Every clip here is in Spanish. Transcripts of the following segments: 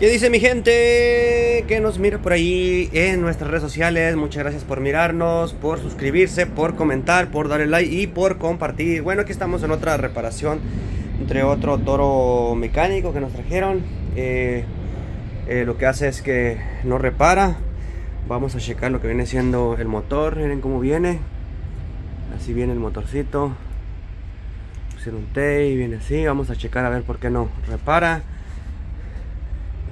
¿Qué dice mi gente que nos mira por ahí en nuestras redes sociales? Muchas gracias por mirarnos, por suscribirse, por comentar, por darle like y por compartir. Bueno, aquí estamos en otra reparación entre otro toro mecánico que nos trajeron. Eh, eh, lo que hace es que no repara. Vamos a checar lo que viene siendo el motor. Miren cómo viene. Así viene el motorcito. Pusieron un T y viene así. Vamos a checar a ver por qué no repara.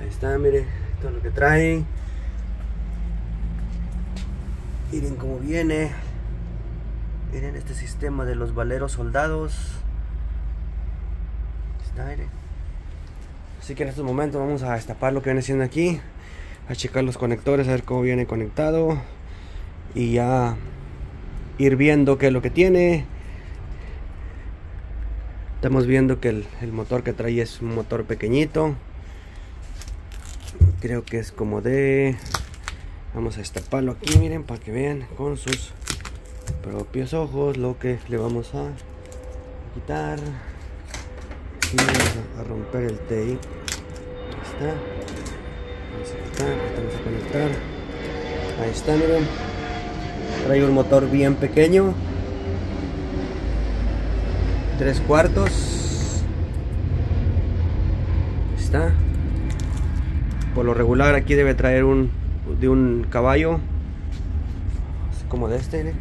Está, miren, todo lo que trae. Miren cómo viene. Miren este sistema de los valeros soldados. Está, miren. Así que en estos momentos vamos a destapar lo que viene siendo aquí. A checar los conectores, a ver cómo viene conectado. Y ya ir viendo qué es lo que tiene. Estamos viendo que el motor que trae es un motor pequeñito creo que es como de vamos a destaparlo aquí miren para que vean con sus propios ojos lo que le vamos a quitar. Y vamos a, romper el TI ahí está. Vamos a quitar vamos a conectar. Ahí está miren. Trae un motor bien pequeño. Tres cuartos. Está por lo regular aquí debe traer un de un caballo. Así como de este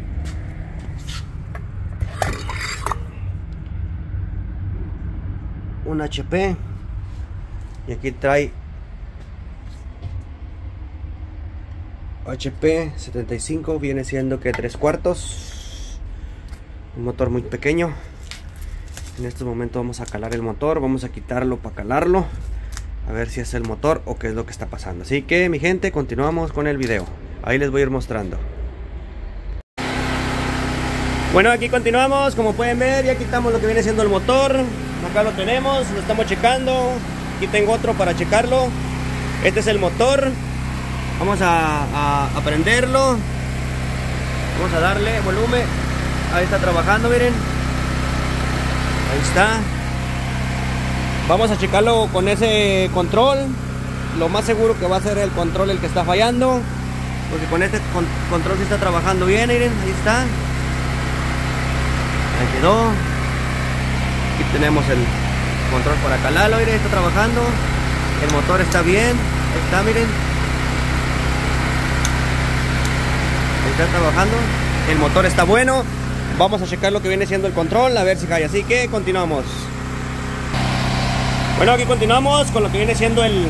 un HP y aquí trae HP 75 viene siendo que tres cuartos. Un motor muy pequeño. En este momento vamos a calar el motor vamos a quitarlo para calarlo a ver si es el motor o qué es lo que está pasando. Así que mi gente, continuamos con el video. Ahí les voy a ir mostrando. Bueno, aquí continuamos, como pueden ver, ya quitamos lo que viene siendo el motor. Acá lo tenemos, lo estamos checando. Aquí tengo otro para checarlo. Este es el motor. Vamos a, a prenderlo. Vamos a darle volumen. Ahí está trabajando, miren. Ahí está. Vamos a checarlo con ese control. Lo más seguro que va a ser el control el que está fallando. Porque con este control sí está trabajando bien, miren, ahí está. Ahí quedó. Aquí tenemos el control para calarlo, miren, está trabajando. El motor está bien, ahí está, miren. Ahí está trabajando. El motor está bueno. Vamos a checar lo que viene siendo el control, a ver si cae. Así que continuamos. Bueno, aquí continuamos con lo que viene siendo el,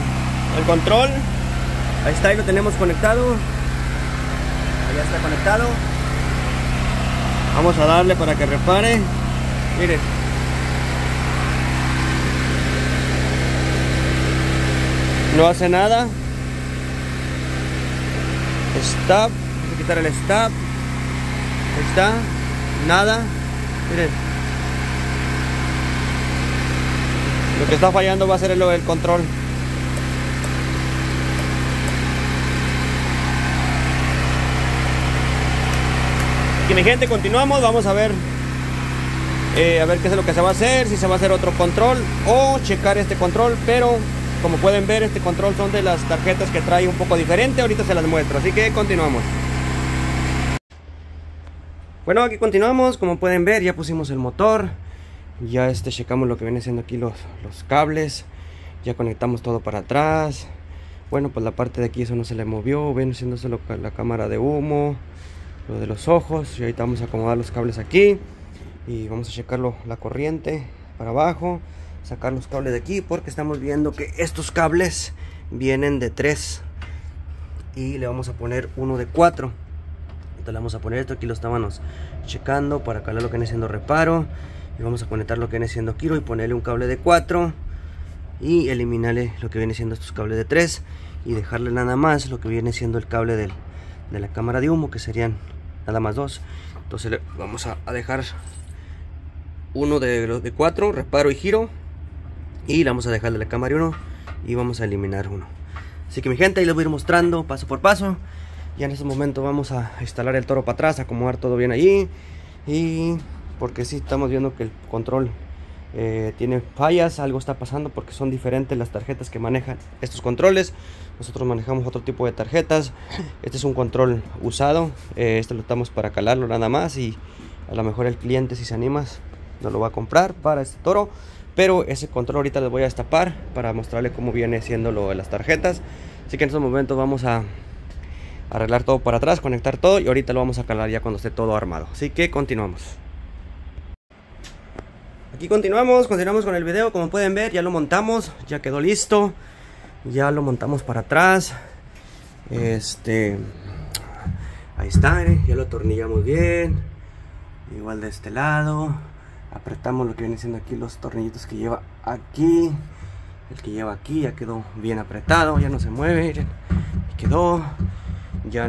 control. Ahí está, ahí lo tenemos conectado. Ahí está conectado. Vamos a darle para que repare. Miren. No hace nada. Stop. Vamos a quitar el stop. Ahí está. Nada. Miren. Lo que está fallando va a ser el, el control. Y mi gente, continuamos, vamos a ver eh, a ver qué es lo que se va a hacer, si se va a hacer otro control o checar este control, pero como pueden ver este control son de las tarjetas que trae un poco diferente, ahorita se las muestro, así que continuamos. Bueno, aquí continuamos, como pueden ver ya pusimos el motor, ya este checamos lo que viene siendo aquí los, los cables ya conectamos todo para atrás. Bueno pues la parte de aquí eso no se le movió viene siendo solo la cámara de humo lo de los ojos y ahorita vamos a acomodar los cables aquí. Y vamos a checarlo la corriente para abajo sacar los cables de aquí porque estamos viendo que estos cables vienen de 3 y le vamos a poner uno de 4 entonces le vamos a poner esto aquí lo estábamos checando para calar lo que viene siendo reparo y vamos a conectar lo que viene siendo Kiro y ponerle un cable de 4 y eliminarle lo que viene siendo estos cables de 3 y dejarle nada más lo que viene siendo el cable del, de la cámara de humo que serían nada más dos. Entonces le vamos a, dejar uno de los de 4 reparo y giro y le vamos a dejar de la cámara 1 y vamos a eliminar uno. Así que mi gente ahí les voy a ir mostrando paso por paso. Ya en este momento vamos a instalar el toro para atrás acomodar todo bien allí y porque si estamos viendo que el control eh, tiene fallas, algo está pasando porque son diferentes las tarjetas que manejan estos controles. Nosotros manejamos otro tipo de tarjetas. Este es un control usado. Eh, este lo estamos para calarlo nada más y a lo mejor el cliente si se anima no lo va a comprar para este toro. Pero ese control ahorita les voy a destapar para mostrarle cómo viene siendo lo de las tarjetas. Así que en estos momentos vamos a arreglar todo para atrás, conectar todo y ahorita lo vamos a calar ya cuando esté todo armado. Así que continuamos. Aquí continuamos, continuamos con el video, como pueden ver ya lo montamos, ya quedó listo, ya lo montamos para atrás, este, ahí está, ya lo atornillamos bien, igual de este lado, apretamos lo que viene siendo aquí los tornillitos que lleva aquí, el que lleva aquí ya quedó bien apretado, ya no se mueve, miren, quedó, ya,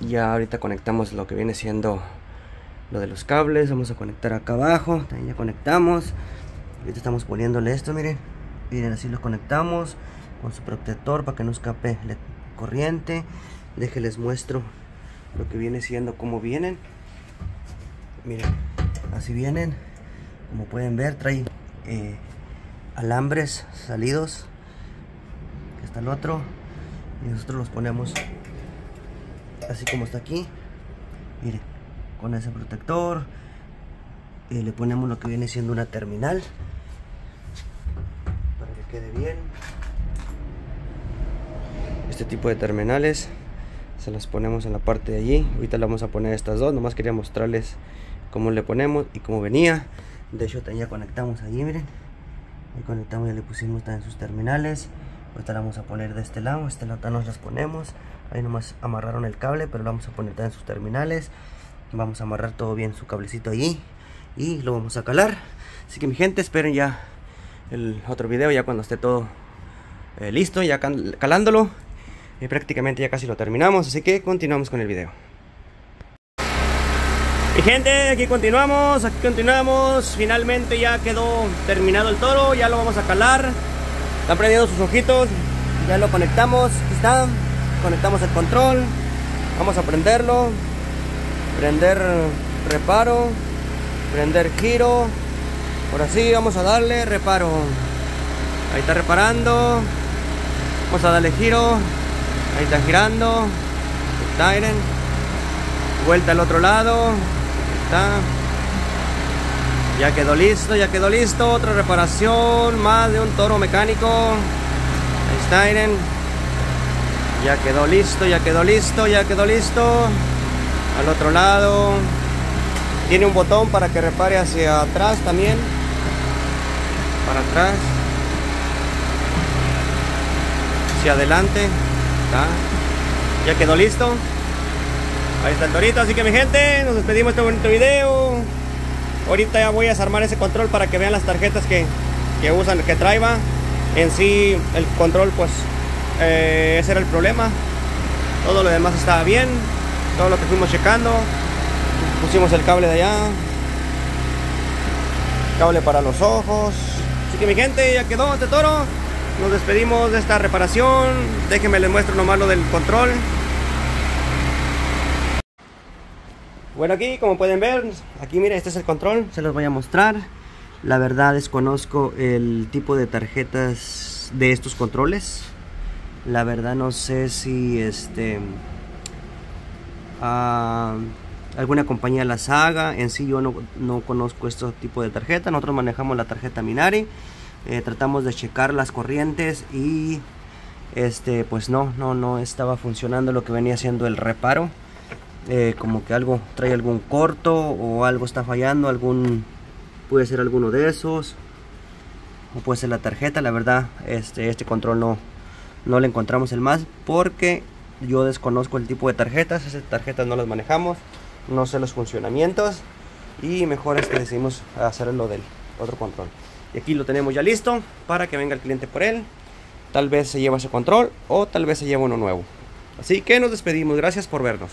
ya ahorita conectamos lo que viene siendo lo de los cables vamos a conectar acá abajo también ya conectamos. Ahorita estamos poniéndole esto miren. Miren así lo conectamos con su protector para que no escape la corriente. Déjenles muestro lo que viene siendo cómo vienen. Miren así vienen. Como pueden ver trae eh, alambres salidos. Aquí está el otro. Y nosotros los ponemos así como está aquí. Miren con ese protector. Y le ponemos lo que viene siendo una terminal. Para que quede bien. Este tipo de terminales se las ponemos en la parte de allí. Ahorita le vamos a poner estas dos. Nomás quería mostrarles cómo le ponemos y cómo venía. De hecho ya conectamos allí miren. Ahí conectamos ya le pusimos también sus terminales. Ahorita la vamos a poner de este lado. Este lado nos las ponemos. Ahí nomás amarraron el cable pero lo vamos a poner también sus terminales vamos a amarrar todo bien su cablecito allí y lo vamos a calar. Así que mi gente esperen ya el otro video ya cuando esté todo eh, listo ya calándolo. Y prácticamente ya casi lo terminamos así que continuamos con el video. Mi gente aquí continuamos aquí continuamos. Finalmente ya quedó terminado el toro ya lo vamos a calar. Están prendiendo sus ojitos ya lo conectamos aquí está. Conectamos el control vamos a prenderlo prender reparo prender giro. Por así vamos a darle reparo. Ahí está reparando. Vamos a darle giro. Ahí está girando. Está vuelta al otro lado. Está. Ya quedó listo ya quedó listo. Otra reparación más de un toro mecánico. Ahí está miren. Ya quedó listo ya quedó listo ya quedó listo al otro lado. Tiene un botón para que repare hacia atrás también. Para atrás. Hacia adelante. Ya quedó listo. Ahí está el torito. Así que mi gente nos despedimos de este bonito video. Ahorita ya voy a desarmar ese control para que vean las tarjetas que, que usan que traiga en sí el control pues eh, ese era el problema. Todo lo demás estaba bien todo lo que fuimos checando. Pusimos el cable de allá. Cable para los ojos. Así que mi gente ya quedó este toro. Nos despedimos de esta reparación. Déjenme les muestro nomás lo del control. Bueno aquí como pueden ver aquí miren este es el control. Se los voy a mostrar. La verdad desconozco el tipo de tarjetas de estos controles. La verdad no sé si este alguna compañía las haga. En sí yo no, no conozco este tipo de tarjeta. Nosotros manejamos la tarjeta Minari. Eh, tratamos de checar las corrientes y este pues no, no, no estaba funcionando lo que venía haciendo el reparo. Eh, como que algo trae algún corto o algo está fallando, algún puede ser alguno de esos o puede ser la tarjeta. La verdad, este, este control no, no le encontramos el más porque yo desconozco el tipo de tarjetas, esas tarjetas no las manejamos, no sé los funcionamientos y mejor es que decidimos hacer lo del otro control. Y aquí lo tenemos ya listo para que venga el cliente por él. Tal vez se lleva ese control o tal vez se lleva uno nuevo. Así que nos despedimos. Gracias por vernos.